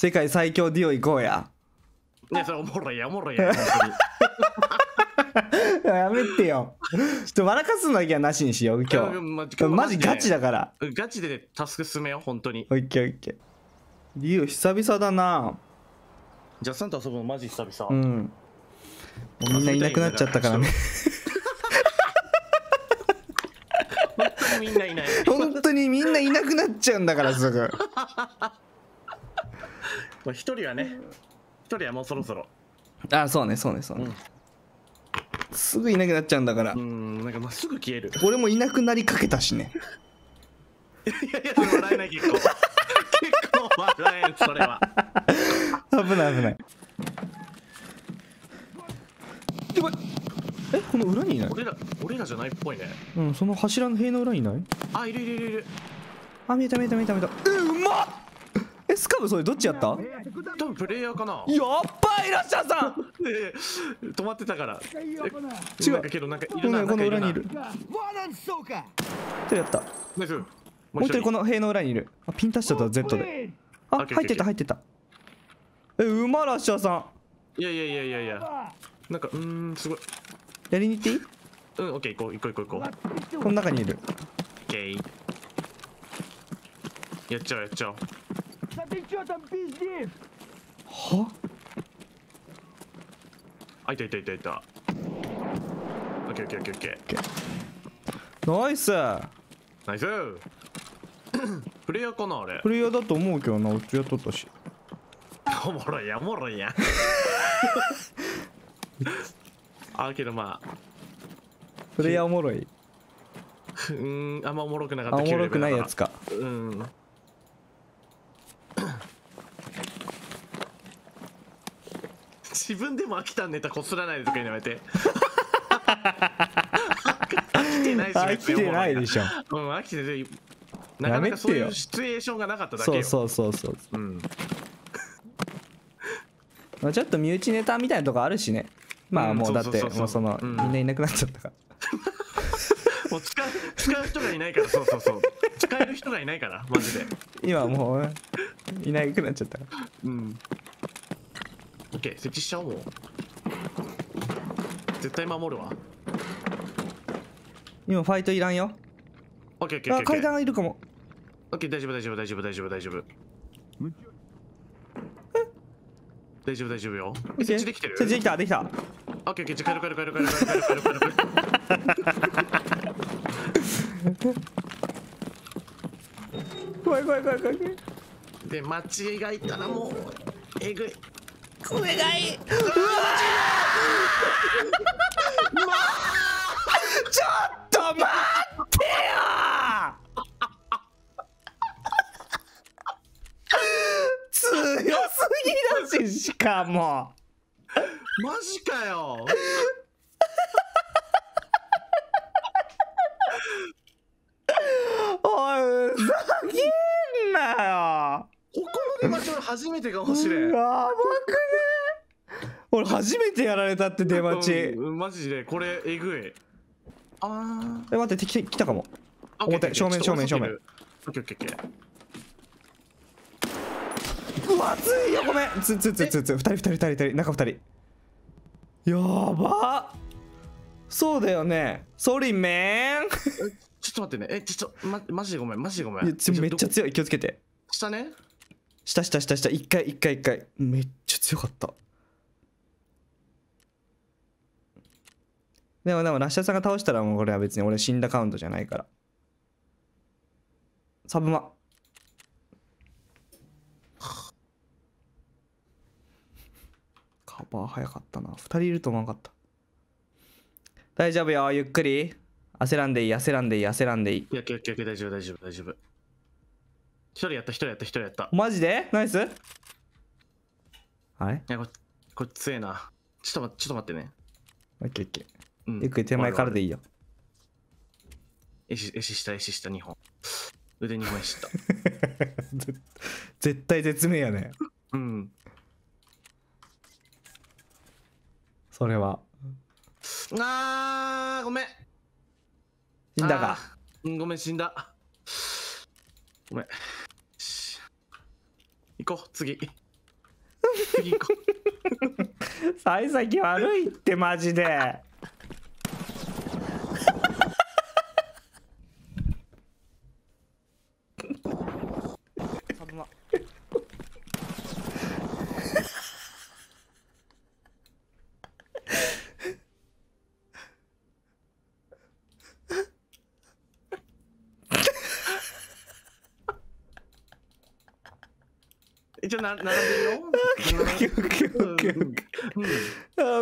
世界最強デュオ行こうや。ねそれおもろいやおもろいや本 やめてよ。ちょっと笑かすのだけはなしにしよう今日。マジガチだから。ガチでタスク進めよう本当に。オッケーオッケー。デュオ久々だな。じゃあさんと遊ぶのマジ久々、うん。もうみんないなくなっちゃったからね。本当にみんないない。本当にみんないなくなっちゃうんだからすぐまあ一人はね一人はもうそろそろ。あそうねそうねそうね、うん。すぐいなくなっちゃうんだから、うんなんかまあすぐ消える。俺もいなくなりかけたしね。いやいや笑えない結構。結構笑えんそれは。危ない危ない。でもえこの裏にいない？俺ら俺らじゃないっぽいね。うんその柱の塀の裏にいない？あいるいるいるいる。あ見えた見えた見えた見えた。えうまっえスカブそれどっちやった？多分プレイヤーかな。やっばいらっしゃさん。止まってたから。違う。けどなんかいるなこの裏にいる。手やった？ナイスもう一人この塀の裏にいる。あピンタしシとだゼッ Z で。あ入ってた入ってた。えうまらっしゃさん。いやいやいやいやいや。なんかうんすごい。やりに行っていい？うんオッケー行こう行こう行こう行こう。この中にいる。オッケー。やっちゃうやっちゃおう。Да ты чё там пиздишь? はあいたいたいたいたオッケーオッケーオッケーオッケーナイスナイスプレイヤーかなあれプレイヤーだと思うけどなうちやっとったしおもろいやおもろいやあけどまあプレイヤーおもろいうーんあんまおもろくなかったあおもろくないやつかかうん 自分でも飽きたネタこすらないでとか言うのやめて。飽きてないし飽きてないでしょ。ょうん飽きてないなかなかそういうシチュエーションがなかっただけよ。そうそうそうそう。うん。まあちょっと身内ネタみたいなとこあるしね。まあうんもうだってもうそのうん。みんないなくなっちゃったから。もう使う使う人がいないからそうそうそう。使える人がいないからマジで。今もういなくなっちゃったから。うんオッケー設置しちゃおうもう。絶対守るわ。今ファイトいらんよ。オッケーオッケーオッケーあ階段いるかも。オッケー大丈夫大丈夫大丈夫大丈夫大丈夫。大丈夫大丈夫よ。え設置できてる？設置できたできた。オッケーオッケーじゃあ帰る帰る帰る帰る帰る帰る帰る帰る帰る。怖い怖い怖い怖い。怖いで間違いたらもうえぐいお願い。ちょっと待ってよ。強すぎだししかも。マジかよおいふざけんなよここ初めてかもしれん。やばくね俺初めてやられたって出待ち。えうんマジでこれえぐい。あ待って敵来たかも。あ表正面正面正面。オッケーオッケーオッケーうわ熱いよごめん。つつつつつ二人二人二人二人。中二人。やば。そうだよね。ソリメン。ちょっと待ってね。えちょっとまマジでごめんマジでごめん。めっちゃ強い。気をつけて。下ね下下下下一回一回一回。めっちゃ強かった。でもでもラッシャーさんが倒したらもうこれは別に俺死んだカウントじゃないから。サブマ。カバー早かったな。2人いると思わなかった。大丈夫よゆっくり。焦らんでいい焦らんでいい焦らんでいい。いや、オッケーオッケーオッケー大丈夫大丈夫大丈夫。一人やった一人やった一人やった。いマジで？ナイスあれや、これ、これ強えな。ちょっと待って、ちょっと待ってね。オッケーオッケーうんゆっくり手前からでいいよえし、えし下、えし下2本。腕2本下。絶対絶命やねうん。それはあー、ごめん。死んだかごめん、死んだ。ごめん。し行こう、次。次行こ幸先悪いってマジでな並んでるよ。オッケーオッケーオッケーオ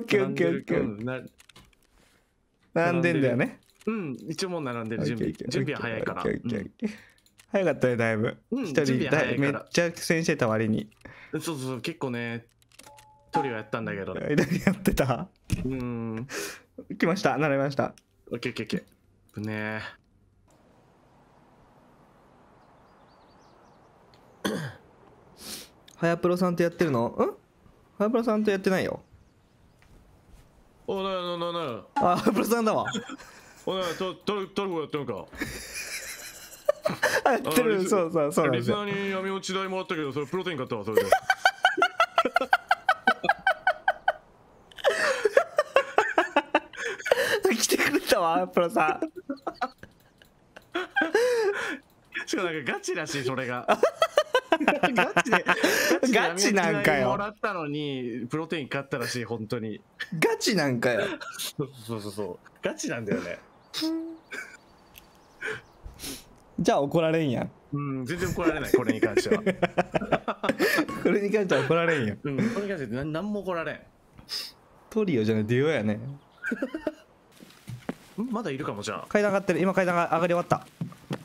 ッケー。オッケうん。ーオッケー並んでんだよねうん。一応もう並んでる。準備準備は早いから。早かったねだいぶ。うん一人だいめっちゃ苦戦してた割に。うんそうそうそう。結構ねトリオやったんだけど。やってた？うん。来ました？並びました？オッケーオッケーオッケー。ねはやプロさんとやってるの？ん？はやプロさんとやってないよ。おなななな。あはやプロさんだわ。おなトトリトリオやってるのか。あ やってる。そうそうそうリスナーに闇落ち代もらったけどそれプロテイン買ったわそれで。来てくれたわプロさん。しかもなんかガチらしいそれが ガチでガチなんかよ。もらったのにプロテイン買ったらしい本当に。ガチなんかよ。そうそうそうそう。ガチなんだよね。じゃあ怒られんやん。うん全然怒られないこれに関しては。これに関しては怒られんやん。うんこれに関しては何何も怒られん。トリオじゃないデュオやね。んまだいるかもじゃあ。階段上がってる。今階段が上がり終わった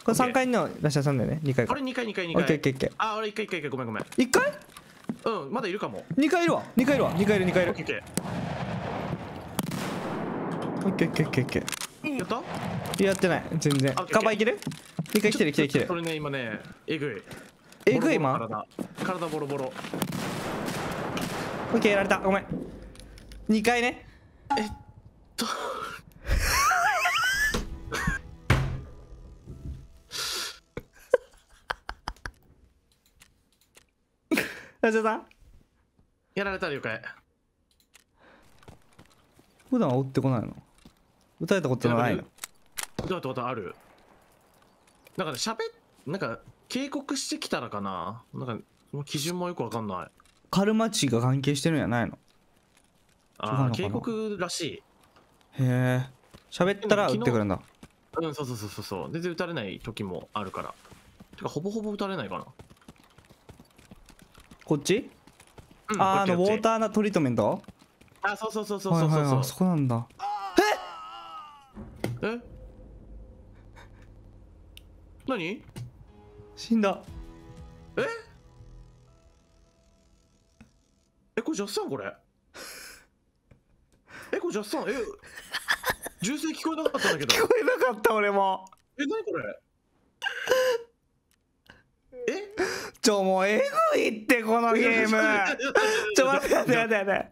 これ3階のラッシャーさんだよね？2階か。これ2回2回2オッケーオッケ回ーオッケー。あ俺1回1回1回。ごめんごめん。1階うんまだいるかも ?2 階いるわ。2階いるわ。2階いる2階いる。オッケーオッケオッケーオッケーオッケーオッケー。やった？ーやってない。全然。カバーいける ?2 階来てる来てる来てる。それね今ねえぐい。えぐい今体。体ボロボロ。オッケーやられた。ごめん。2階ね。えっとラッシャーさん？やられた了解。普段は追ってこないの？撃たれたことない？のどうやったことある？なんかね喋っなんか警告してきたらかな？なんかもう基準もよくわかんない。カルマチが関係してるんやないの？あー警告らしい。へえ喋ったら撃ってくるんだ。うんそうそうそうそうそう。全然撃たれない時もあるから。てかほぼほぼ撃たれないかなこっち？うんあーあのウォーターなトリートメント？あそうそうそうそうそうはいはいはいあそそうこなんだ。え？何？死んだ。えこれジャスさんこれ？えこれジャスさん？え銃声聞こえなかったんだけど。聞こえなかった俺も。え何これえちょもうえぐいってこのゲーム。ちょ待って待って待って。待って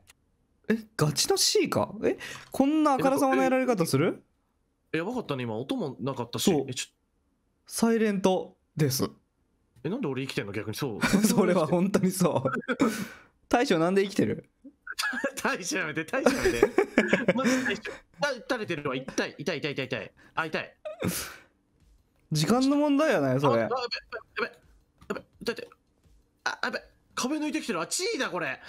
えガチの C かえこんなあからさまなやられ方する？やばかったね今。音もなかったし。そう。えちょサイレントです。えなんで俺生きてんの？逆にそう。それは本当にそう。大将なんで生きてる？大将やめて大将やめて。マジ大将あ 垂れてるわ。痛い痛い痛い痛い痛い。あ痛い。時間の問題やないそれ。あやべやべやべやべ痛い痛いあやべ壁抜いてきてる。あチーだこれ。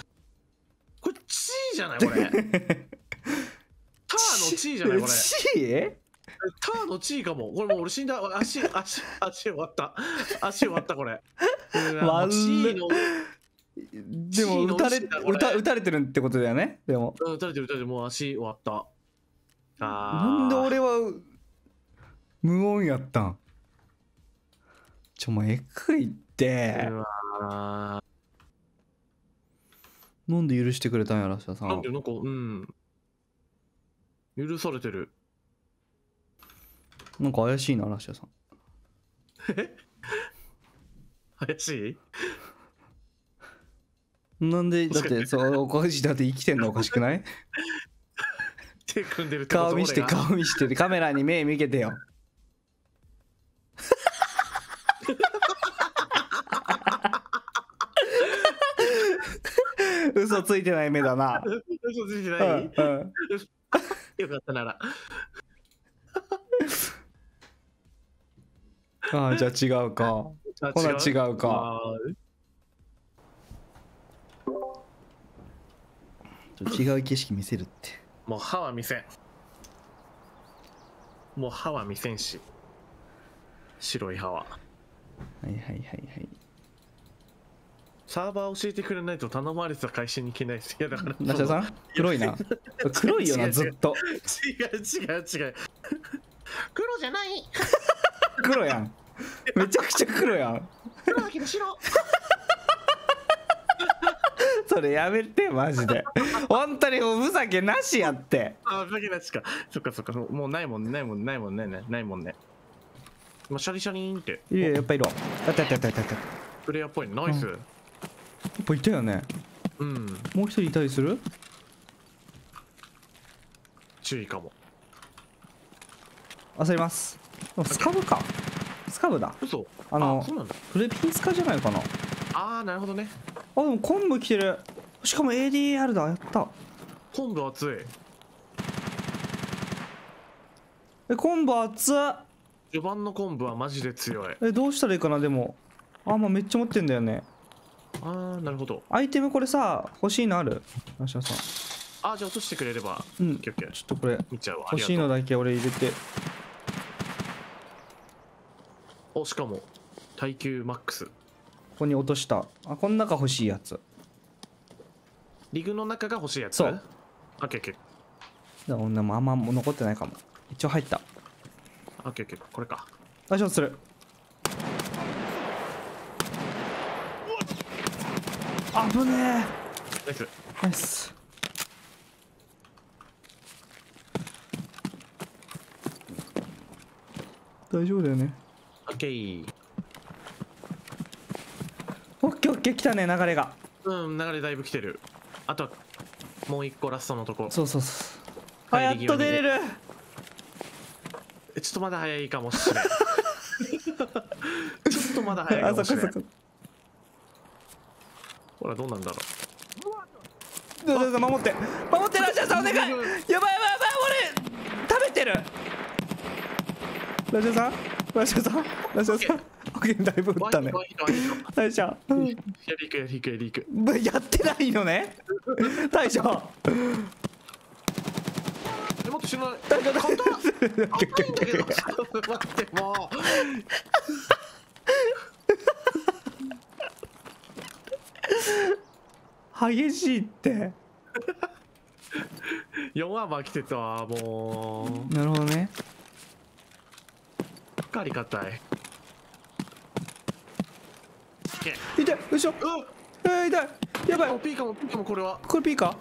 これチーじゃないこれ。ターのチーじゃないこれ。C? ターのチーかも。これもう俺死んだ。足足足終わった。足終わったこれ。うわもうチーのでも撃たれ牛だこれ。撃た撃たれてるってことだよね。でも。うん、撃たれてる撃たれてる。もう足終わった。あー。なんで俺は無音やったん？ちょもうえぐいって。なんで許してくれたんやらしさんーなんでなんかうん。許されてる。なんか怪しいなラッシャーさん。怪しい？なんでだってそうおかしいだって生きてんのおかしくない？手組んでる顔見して顔見してカメラに目見けてよ嘘ついてない目だな。嘘ついてうない、んうん。よかったなら。ああじゃあ違うか。あほな違うか。違う景色見せるって。もう歯は見せん。もう歯は見せんし。白い歯は。はいはいはいはいサーバー教えてくれないと頼まれてた会社に行けないです。いやだからナシャさん？黒いな。黒いよなずっと。違う違う違う。黒じゃない。黒やん。めちゃくちゃ黒やん。黒だけど白。それやめてマジで。本当にもうふざけなしやって。あだけなしか。そっかそっか。もうないもんねないもんないもんねないないもんね。もうシャリシャリーンって。いややっぱいるわやったやったやったやったプレイヤーっぽいね。ナイスっぱいたよね。うん。もう一人いたりする？注意かも。焦ります。スカブか。スカブだ。嘘。あのフレピンスカじゃないかな。ああなるほどね。あでも昆布来てる。しかも ADR だ。やった。昆布熱い。え昆布熱っ。序盤の昆布はマジで強い。えどうしたらいいかなでも。あまあめっちゃ持ってんだよねああなるほど。アイテムこれさ欲しいのある？ナシャさん。あーじゃあ落としてくれれば。うん。ちょっとこれ見ちゃうわ。欲しいのだだけ俺入れて。おしかも耐久マックス。ここに落とした。あこの中欲しいやつ。リグの中が欲しいやつ？そう。オッケーオッケー。でもでもあんま残ってないかも。一応入った。オッケーオッケー。これか。大丈夫する危ねナイス。えナイス。大丈夫だよね。オッケー。オッケーオッケー来たね流れが。うん流れだいぶ来てる。あとはもう一個ラストのとこ。そうそうそうあやっと出れる。えちょっとまだ早いかもしれん。ちょっとまだ早いかあもしれん。そっかそっかほらどうなんだろどうぞどうぞ守って。守ってラジャーさんお願い。やばいやばいやばい俺食べてる。ラジャーさん？ラジャーさん？ラジャーさん？オッケー。だいぶう打ったね。大将。トやりいくやりいくやりいくやってないのね。大将。えもっと知らない。大将大将硬いんだけど。待っても激しいって。う4アーバー来てたわもう。なるほどね。しっかり硬い。痛いよいしょ。うえー、痛い。やばい。あピーかもピーかもこれは。これピーか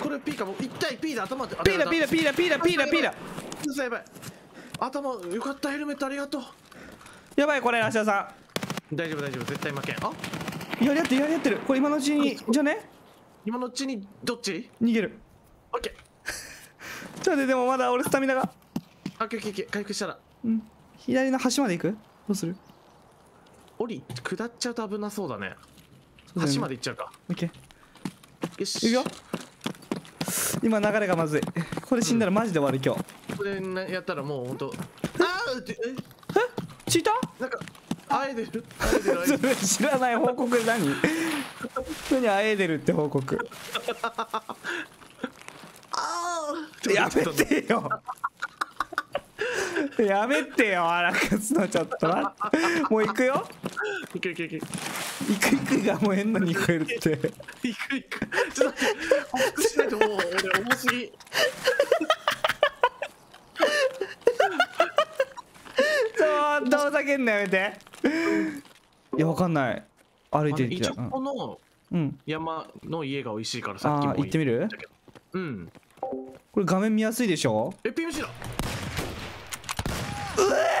これピーかも痛いピーで頭で。ピーだピーだピーだピーだピーだピーだ。だやばい。頭よかったヘルメットありがとう。やばいこれラシャーさ大丈夫大丈夫。絶対負けん。あ？んやり合ってるやり合ってる。これ今のうちにじゃね。今のうちにどっち？逃げる。オッケー。ちょっとでもまだ俺スタミナが。あオッケー回復したら。うん。左の端まで行く？どうする？降り下っちゃうと危なそうだね。そうだよね。橋まで行っちゃうか。オッケー。よし。いくよ。今流れがまずい。これ死んだらマジで終わる今日。これなやったらもうほんと。あーってえ？チータなんかあえてるあえてるあえてるー知らない。報告何？何あえでるって報告。あー。やめてよ。やめてよ荒らかすのちょっと。待ってもう行くよ。いくいくいく。行く行くがもう変なに聞こえるって。いくいく。ちょっと待っしないともう俺重すぎ。そうどう叫んのやめていやわかんない。歩いてる一応うんこのうん。山の家が美味しいからさっきあもー行ってみる？うん。これ画面見やすいでしょ？え PMC だ。え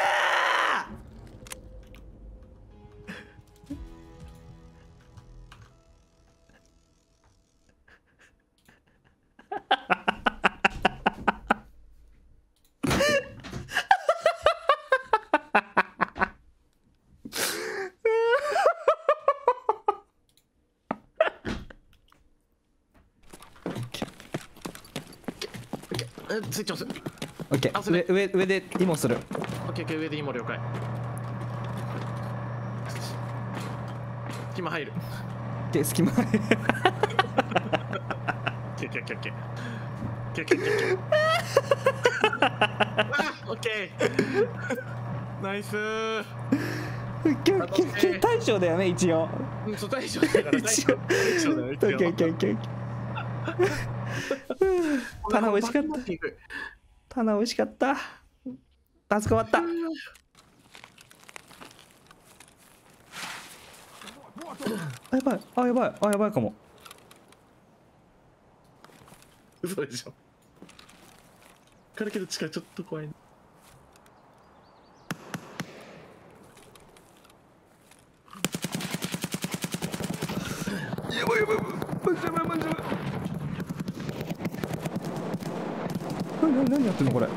スイッチ押すオッケー上上上でイモするオッケーオッケー上でいいも了解今入るオッケー隙間入るオッケーオッケーオッケーオッケーオッケーオッケーオッケーオッケーナイスーオッケーオッケーオッケー大将だよね一応うんそう大将だから大将大将だよオッケーオッケーオッケーオッケー 棚美味しかった。棚美味しかった。タスク終わった。あやばい。あやばい。あやばいかも。嘘でしょ。からけど近い。ちょっと怖いやばいやばいマジやばいマジやばい何何何やってんのこれ。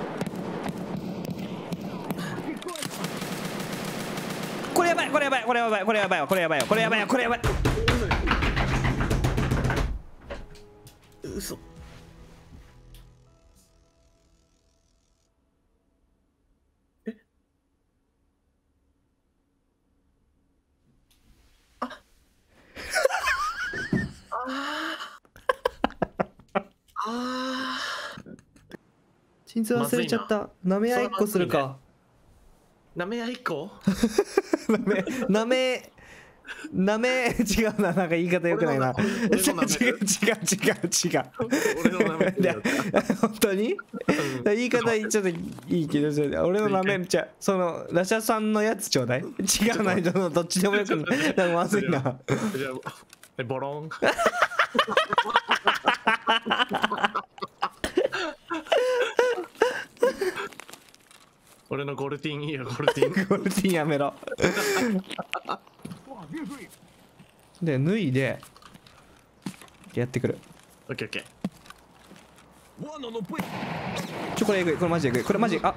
これやばいこれやばいこれやばいこれやばいこれやばいこれやばいこれやばい。嘘忘れちゃった。なめ合いっこするか。なめ合いっこ？なめなめ違うななんか言い方よくないな。違う違う違う違う。俺のなめで本当に？言い方ちょっといいけど俺のなめじゃそのラシャさんのやつちょうだい？違うないどどっちでもよくない。なんかまずいな。ボロン？俺のゴルティンいいよゴルティン。ゴルティンやめろ。で脱いでやってくる。オッケーオッケー。ちょこれえぐい。これマジえぐい。これマジあっ